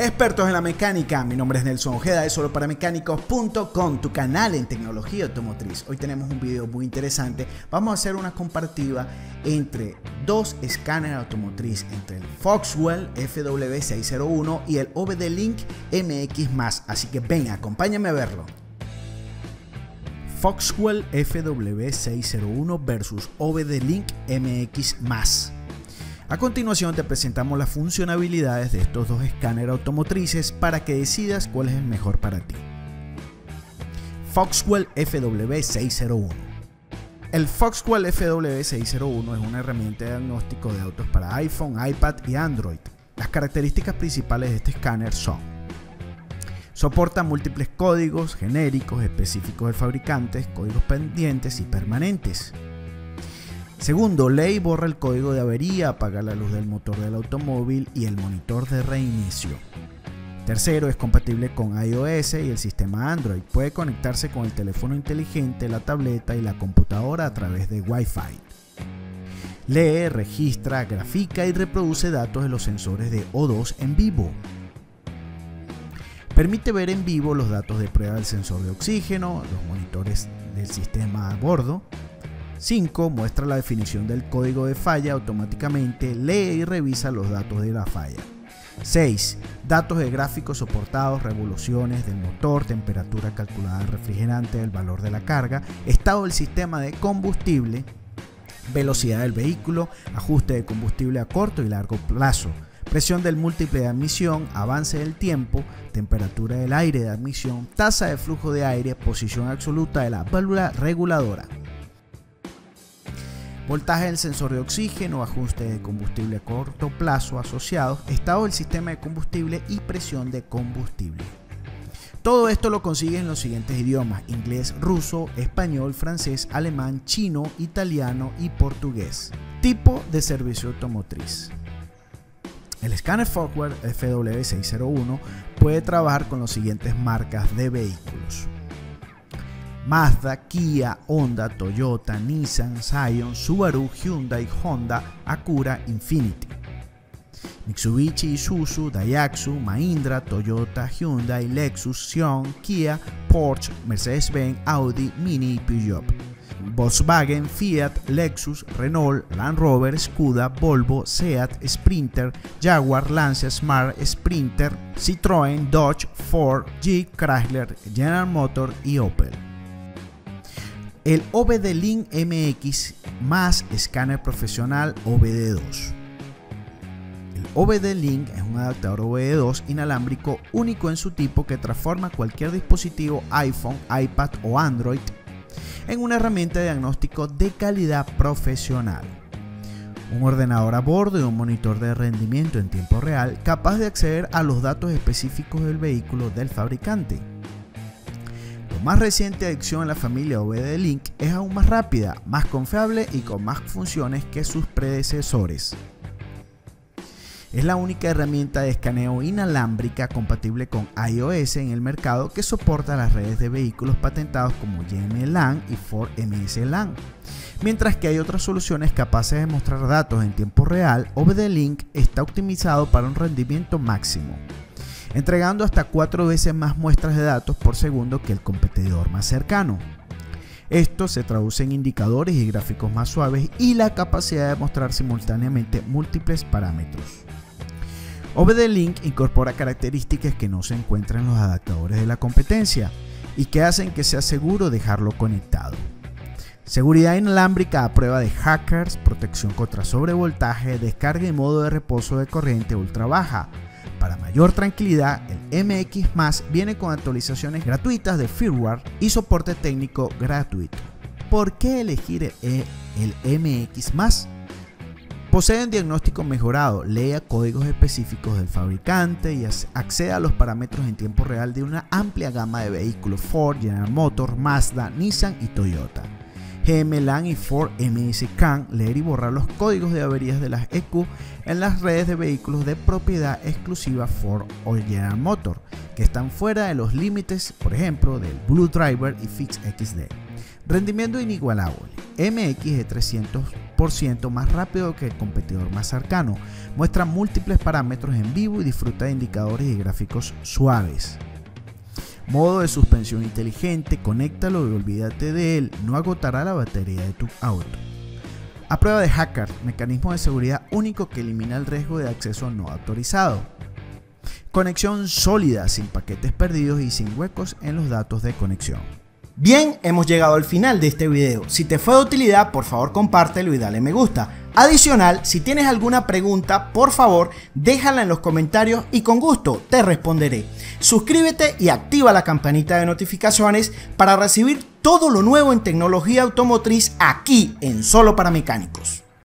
Expertos en la mecánica, mi nombre es Nelson Ojeda de soloparamecánicos.com, tu canal en tecnología automotriz. Hoy tenemos un video muy interesante. Vamos a hacer una comparativa entre dos escáneres automotriz, entre el Foxwell FW601 y el OBD Link MX+. Así que ven, acompáñame a verlo. Foxwell FW601 versus OBD Link MX+. A continuación te presentamos las funcionalidades de estos dos escáneres automotrices para que decidas cuál es el mejor para ti. Foxwell FW601 El Foxwell FW601 es una herramienta de diagnóstico de autos para iPhone, iPad y Android. Las características principales de este escáner son Soporta múltiples códigos genéricos específicos del fabricante, códigos pendientes y permanentes. Segundo, lee y borra el código de avería, apaga la luz del motor del automóvil y el monitor de reinicio. Tercero, es compatible con iOS y el sistema Android. Puede conectarse con el teléfono inteligente, la tableta y la computadora a través de Wi-Fi. Lee, registra, grafica y reproduce datos de los sensores de O2 en vivo. Permite ver en vivo los datos de prueba del sensor de oxígeno, los monitores del sistema a bordo, 5. Muestra la definición del código de falla automáticamente, lee y revisa los datos de la falla. 6. Datos de gráficos soportados, revoluciones del motor, temperatura calculada del refrigerante, el valor de la carga, estado del sistema de combustible, velocidad del vehículo, ajuste de combustible a corto y largo plazo, presión del múltiple de admisión, avance del tiempo, temperatura del aire de admisión, tasa de flujo de aire, posición absoluta de la válvula reguladora voltaje del sensor de oxígeno, ajuste de combustible a corto plazo asociados, estado del sistema de combustible y presión de combustible. Todo esto lo consigues en los siguientes idiomas, inglés, ruso, español, francés, alemán, chino, italiano y portugués. Tipo de servicio automotriz. El Scanner Software FW601 puede trabajar con las siguientes marcas de vehículos. Mazda, Kia, Honda, Toyota, Nissan, Scion, Subaru, Hyundai, Honda, Acura, Infiniti. Mitsubishi, Isuzu, Daihatsu, Mahindra, Toyota, Hyundai, Lexus, Xion, Kia, Porsche, Mercedes-Benz, Audi, Mini y Peugeot. Volkswagen, Fiat, Lexus, Renault, Land Rover, Skoda, Volvo, Seat, Sprinter, Jaguar, Lancia, Smart, Sprinter, Citroën, Dodge, Ford, Jeep, Chrysler, General Motors y Opel el OBD Link MX más escáner profesional OBD2. El OBD Link es un adaptador OBD2 inalámbrico único en su tipo que transforma cualquier dispositivo iPhone, iPad o Android en una herramienta de diagnóstico de calidad profesional. Un ordenador a bordo y un monitor de rendimiento en tiempo real capaz de acceder a los datos específicos del vehículo del fabricante más reciente adicción en la familia OBD Link es aún más rápida, más confiable y con más funciones que sus predecesores. Es la única herramienta de escaneo inalámbrica compatible con iOS en el mercado que soporta las redes de vehículos patentados como GM-LAN y Ford MS-LAN. Mientras que hay otras soluciones capaces de mostrar datos en tiempo real, OBD Link está optimizado para un rendimiento máximo entregando hasta cuatro veces más muestras de datos por segundo que el competidor más cercano. Esto se traduce en indicadores y gráficos más suaves y la capacidad de mostrar simultáneamente múltiples parámetros. OBD Link incorpora características que no se encuentran en los adaptadores de la competencia y que hacen que sea seguro dejarlo conectado. Seguridad inalámbrica a prueba de hackers, protección contra sobrevoltaje, descarga y modo de reposo de corriente ultra baja, para mayor tranquilidad, el MX viene con actualizaciones gratuitas de firmware y soporte técnico gratuito. ¿Por qué elegir el, MX Posee un diagnóstico mejorado, lea códigos específicos del fabricante y accede a los parámetros en tiempo real de una amplia gama de vehículos Ford, General Motors, Mazda, Nissan y Toyota. GM-LAN y Ford MS-CAN, leer y borrar los códigos de averías de las EQ en las redes de vehículos de propiedad exclusiva Ford o General Motor, que están fuera de los límites, por ejemplo, del Blue Driver y Fix XD. Rendimiento inigualable. MX es 300% más rápido que el competidor más cercano. Muestra múltiples parámetros en vivo y disfruta de indicadores y gráficos suaves. Modo de suspensión inteligente, conéctalo y olvídate de él, no agotará la batería de tu auto. A prueba de hacker, mecanismo de seguridad único que elimina el riesgo de acceso no autorizado. Conexión sólida, sin paquetes perdidos y sin huecos en los datos de conexión. Bien, hemos llegado al final de este video. Si te fue de utilidad, por favor compártelo y dale me gusta. Adicional, si tienes alguna pregunta, por favor déjala en los comentarios y con gusto te responderé. Suscríbete y activa la campanita de notificaciones para recibir todo lo nuevo en tecnología automotriz aquí en Solo para Mecánicos.